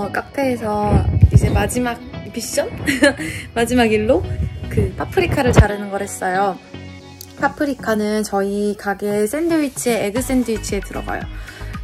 카페에서 이제 마지막 미션? 마지막 일로 그 파프리카를 자르는 걸 했어요. 파프리카는 저희 가게 샌드위치에 egg 샌드위치에 들어가요.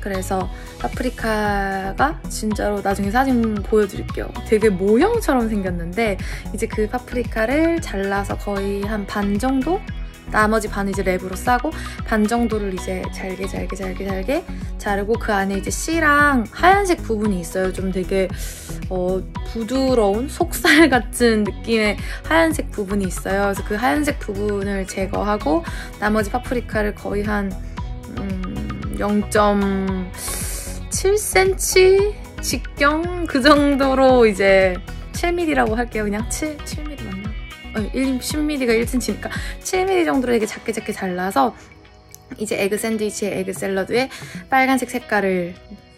그래서 파프리카가 진짜로 나중에 사진 보여드릴게요. 되게 모형처럼 생겼는데 이제 그 파프리카를 잘라서 거의 한 반 정도 나머지 반을 이제 랩으로 싸고 반 정도를 이제 잘게 잘게 잘게 잘게 자르고 그 안에 이제 씨랑 하얀색 부분이 있어요. 좀 되게 어, 부드러운 속살 같은 느낌의 하얀색 부분이 있어요. 그래서 그 하얀색 부분을 제거하고 나머지 파프리카를 거의 한 음, 0.7cm 직경 그 정도로 이제 7mm라고 할게요. 그냥 7, 7mm 맞나? 어, 1, 10mm가 1cm니까 7mm 정도로 되게 작게 작게 잘라서 이제 egg 샌드위치에 egg 샐러드에 빨간색 색깔을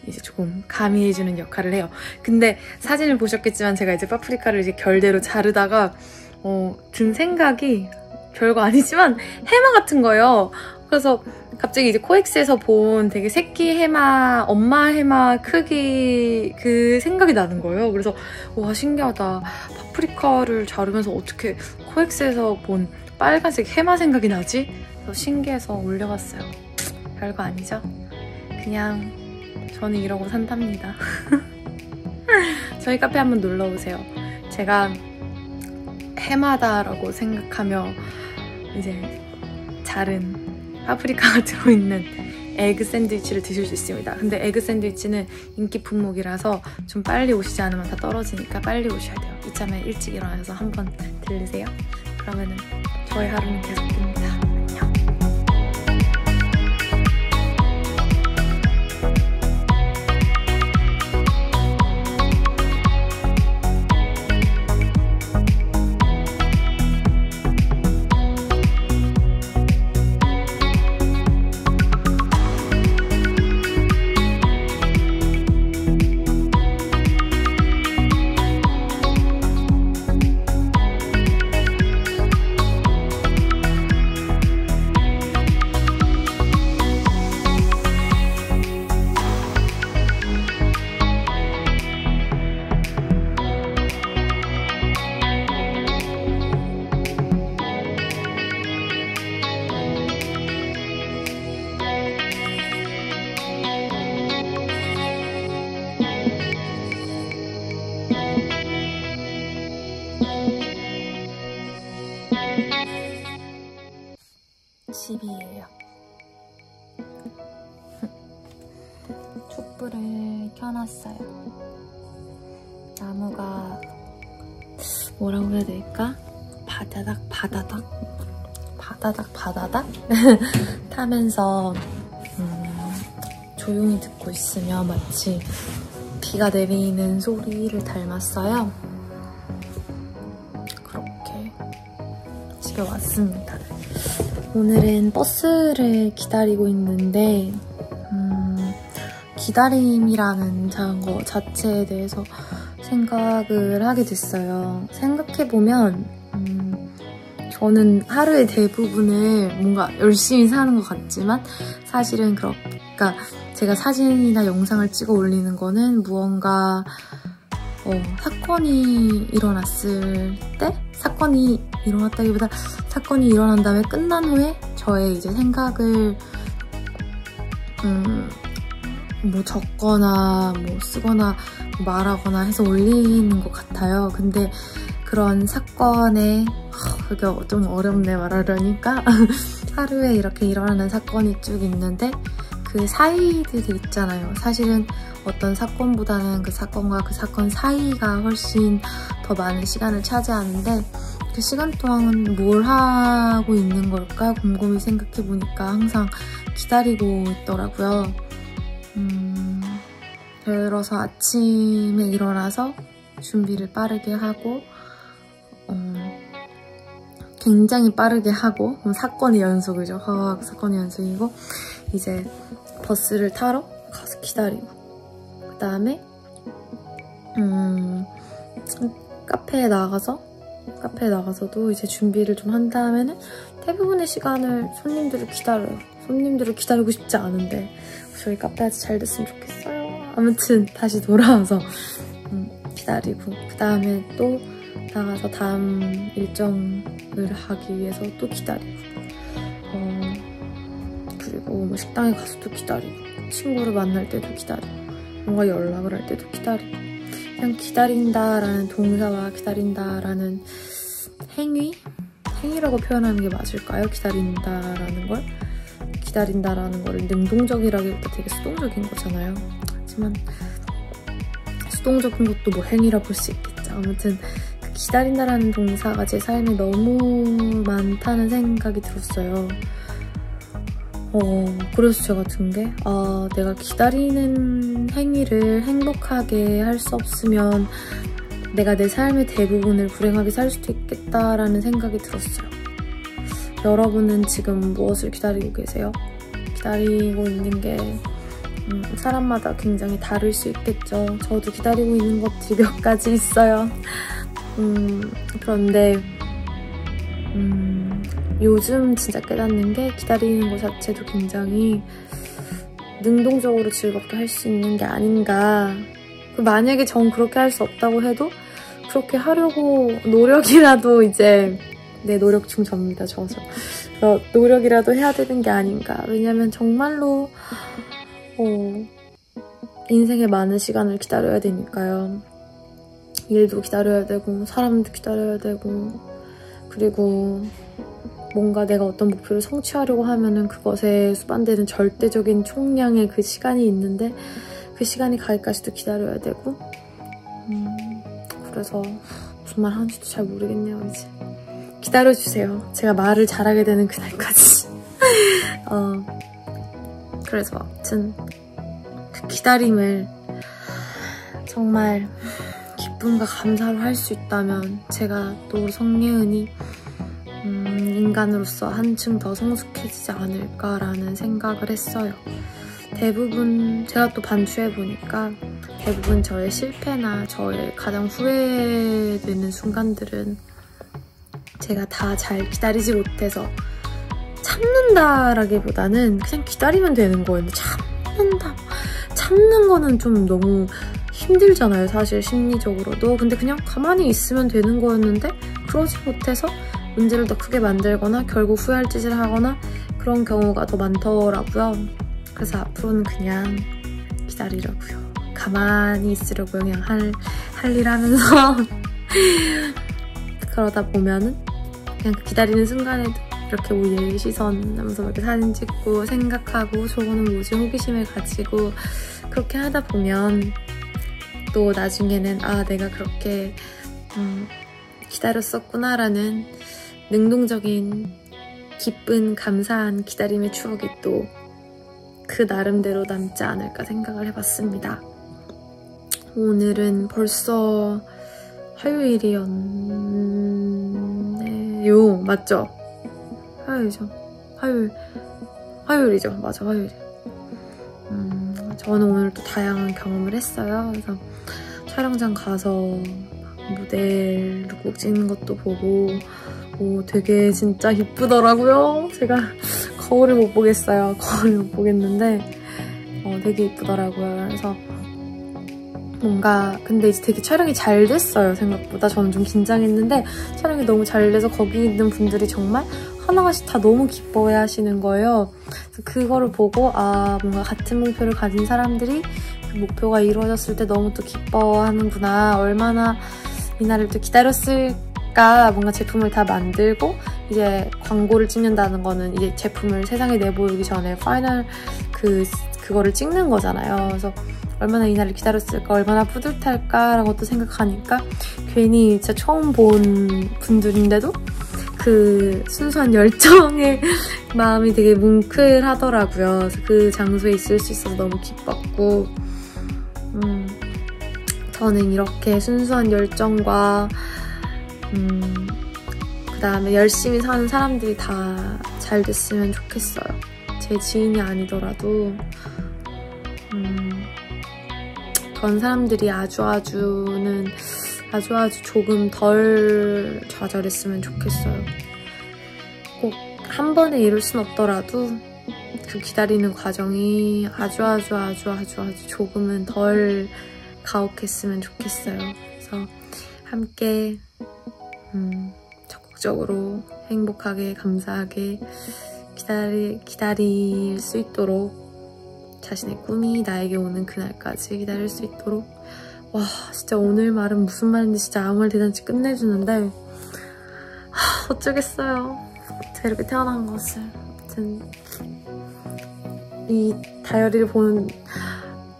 이제 조금 가미해주는 역할을 해요. 근데 사진을 보셨겠지만 제가 이제 파프리카를 이제 결대로 자르다가 어, 든 생각이 별거 아니지만 해마 같은 거예요. 그래서 갑자기 이제 코엑스에서 본 되게 새끼 해마, 엄마 해마 크기 그 생각이 나는 거예요. 그래서 와 신기하다. 파프리카를 자르면서 어떻게 코엑스에서 본 빨간색 해마 생각이 나지? 그래서 신기해서 올려봤어요. 별거 아니죠? 그냥 저는 이러고 산답니다. 저희 카페 한번 놀러 오세요. 제가 해마다라고 생각하며 이제 자른 파프리카가 들어있는 egg 샌드위치를 드실 수 있습니다. 근데 egg 샌드위치는 인기 품목이라서 좀 빨리 오시지 않으면 다 떨어지니까 빨리 오셔야 돼요. 이참에 일찍 일어나서 한번 들르세요. 그러면은 저의 하루는 계속됩니다. 촛불을 켜놨어요. 나무가 뭐라고 해야 될까? 바다닥 바다닥 바다닥 바다닥 타면서 음, 조용히 듣고 있으면 마치 비가 내리는 소리를 닮았어요. 그렇게 집에 왔습니다. 오늘은 버스를 기다리고 있는데 음, 기다림이라는 거 자체에 대해서 생각을 하게 됐어요. 생각해보면 음, 저는 하루의 대부분을 뭔가 열심히 사는 것 같지만 사실은 그러니까 제가 사진이나 영상을 찍어 올리는 거는 무언가 어, 사건이 일어났을 때 사건이 일어났다기보다 사건이 일어난 다음에 끝난 후에 저의 이제 생각을 음, 뭐 적거나 뭐 쓰거나 뭐 말하거나 해서 올리는 것 같아요. 근데 그런 사건에 그게 좀 어렵네 말하려니까 하루에 이렇게 일어나는 사건이 쭉 있는데 그 사이들이 있잖아요. 사실은 어떤 사건보다는 그 사건과 그 사건 사이가 훨씬 더 많은 시간을 차지하는데 그 시간 동안 뭘 하고 있는 걸까 곰곰이 생각해보니까 항상 기다리고 있더라고요. 음, 들어서 아침에 일어나서 준비를 빠르게 하고 어, 굉장히 빠르게 하고 사건의 연속이죠. 화학 사건의 연속이고 이제 버스를 타러 가서 기다리고 그 다음에 음, 카페에 나가서 카페에 나가서도 이제 준비를 좀 한 다음에는 대부분의 시간을 손님들을 기다려요. 손님들을 기다리고 싶지 않은데 저희 카페 아주 잘 됐으면 좋겠어요. 아무튼 다시 돌아와서 음, 기다리고 그 다음에 또 나가서 다음 일정을 하기 위해서 또 기다리고 어, 그리고 뭐 식당에 가서 또 기다리고 친구를 만날 때도 기다리고 뭔가 연락을 할 때도 기다리고 그냥 기다린다라는 동사와 기다린다라는 행위? 행위라고 표현하는 게 맞을까요? 기다린다라는 걸? 기다린다라는 거를 능동적이라기보다 되게 수동적인 거잖아요. 하지만 수동적인 것도 뭐 행위라 볼 수 있겠죠. 아무튼 그 기다린다라는 동사가 제 삶에 너무 많다는 생각이 들었어요. 어, 그래서 제가 든 게, 아, 내가 기다리는 행위를 행복하게 할 수 없으면 내가 내 삶의 대부분을 불행하게 살 수도 있겠다라는 생각이 들었어요. 여러분은 지금 무엇을 기다리고 계세요? 기다리고 있는 게 음, 사람마다 굉장히 다를 수 있겠죠. 저도 기다리고 있는 것들이 몇 가지 있어요. 음, 그런데 음, 요즘 진짜 깨닫는 게 기다리는 것 자체도 굉장히 능동적으로 즐겁게 할 수 있는 게 아닌가. 만약에 전 그렇게 할 수 없다고 해도 그렇게 하려고 노력이라도 이제 내 노력 중 접니다, 저서. 그래서 노력이라도 해야 되는 게 아닌가. 왜냐면 정말로 어, 인생에 많은 시간을 기다려야 되니까요. 일도 기다려야 되고 사람도 기다려야 되고 그리고 뭔가 내가 어떤 목표를 성취하려고 하면은 그것에 수반되는 절대적인 총량의 그 시간이 있는데 그 시간이 가기까지도 기다려야 되고 음, 그래서 무슨 말 하는지도 잘 모르겠네요 이제 기다려주세요 제가 말을 잘하게 되는 그날까지 어, 그래서 아무튼 그 기다림을 정말 기쁨과 감사로 할 수 있다면 제가 또 성예은이 음, 인간으로서 한층 더 성숙해지지 않을까라는 생각을 했어요. 대부분 제가 또 반추해보니까 대부분 저의 실패나 저의 가장 후회되는 순간들은 제가 다 잘 기다리지 못해서 참는다라기보다는 그냥 기다리면 되는 거였는데 참는다. 참는 거는 좀 너무 힘들잖아요 사실 심리적으로도. 근데 그냥 가만히 있으면 되는 거였는데 그러지 못해서 문제를 더 크게 만들거나 결국 후회할 짓을 하거나 그런 경우가 더 많더라고요. 그래서 앞으로는 그냥 기다리려고요. 가만히 있으려고요. 그냥 할, 할 일 하면서. 그러다 보면은 그냥 기다리는 순간에도 이렇게 우리의 시선 하면서 이렇게 사진 찍고 생각하고 저거는 뭐지 호기심을 가지고 그렇게 하다 보면 또 나중에는 아 내가 그렇게 음, 기다렸었구나라는 능동적인 기쁜 감사한 기다림의 추억이 또 그 나름대로 남지 않을까 생각을 해봤습니다. 오늘은 벌써 화요일이었 네요. 맞죠? 화요일이죠. 화요일, 화요일이죠. 맞아, 화요일. 음, 저는 오늘 또 다양한 경험을 했어요. 그래서 촬영장 가서 모델룩 찍는 것도 보고 오, 되게 진짜 이쁘더라고요. 제가 거울을 못 보겠어요. 거울을 못 보겠는데 어, 되게 이쁘더라고요. 그래서 뭔가 근데 이제 되게 촬영이 잘 됐어요 생각보다 저는 좀 긴장했는데 촬영이 너무 잘 돼서 거기 있는 분들이 정말 하나씩 다 너무 기뻐해 하시는 거예요. 그래서 그거를 보고 아 뭔가 같은 목표를 가진 사람들이 그 목표가 이루어졌을 때 너무 또 기뻐하는구나. 얼마나 이날을 또 기다렸을까. 뭔가 제품을 다 만들고 이제 광고를 찍는다는 거는 이제 제품을 세상에 내보이기 전에 파이널 그 그거를 찍는 거잖아요. 그래서 얼마나 이날을 기다렸을까, 얼마나 뿌듯할까라고 또 생각하니까 괜히 진짜 처음 본 분들인데도 그 순수한 열정의 마음이 되게 뭉클하더라고요. 그래서 그 장소에 있을 수 있어서 너무 기뻤고 음, 저는 이렇게 순수한 열정과 음, 그 다음에 열심히 사는 사람들이 다 잘 됐으면 좋겠어요. 제 지인이 아니더라도 음, 그런 사람들이 아주 아주는 아주 아주 조금 덜 좌절했으면 좋겠어요. 꼭 한 번에 이룰 순 없더라도 그 기다리는 과정이 아주 아주 아주 아주 아주 조금은 덜 가혹했으면 좋겠어요. 그래서 함께 음, 적극적으로 행복하게 감사하게 기다리, 기다릴 수 있도록 자신의 꿈이 나에게 오는 그날까지 기다릴 수 있도록. 와 진짜 오늘 말은 무슨 말인지 진짜 아무 말 대잔치 끝내주는데 하, 어쩌겠어요. 제가 이렇게 태어난 것을. 아무튼 이 다이어리를 보는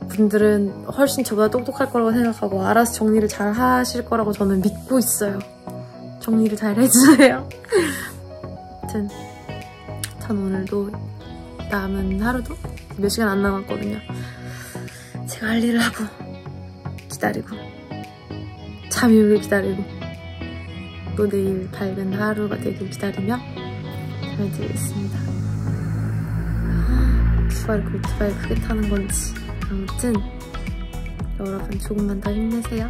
분들은 훨씬 저보다 똑똑할 거라고 생각하고 알아서 정리를 잘 하실 거라고 저는 믿고 있어요. 정리를 잘 해주세요. 아무튼 전 오늘도 남은 하루도 몇 시간 안 남았거든요 제가 할 일을 하고 기다리고 잠이 오길 기다리고 또 내일 밝은 하루가 되길 기다리며 들겠습니다. 누가 이렇게 오토바이 크게 타는 건지 아무튼 여러분 조금만 더 힘내세요.